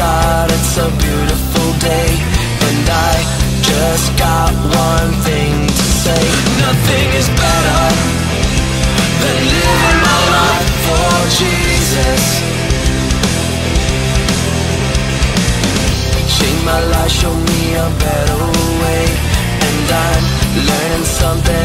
God, it's a beautiful day. And I just got one thing to say. Nothing is better than living my life for Jesus. Change my life, show me a better way. And I'm learning something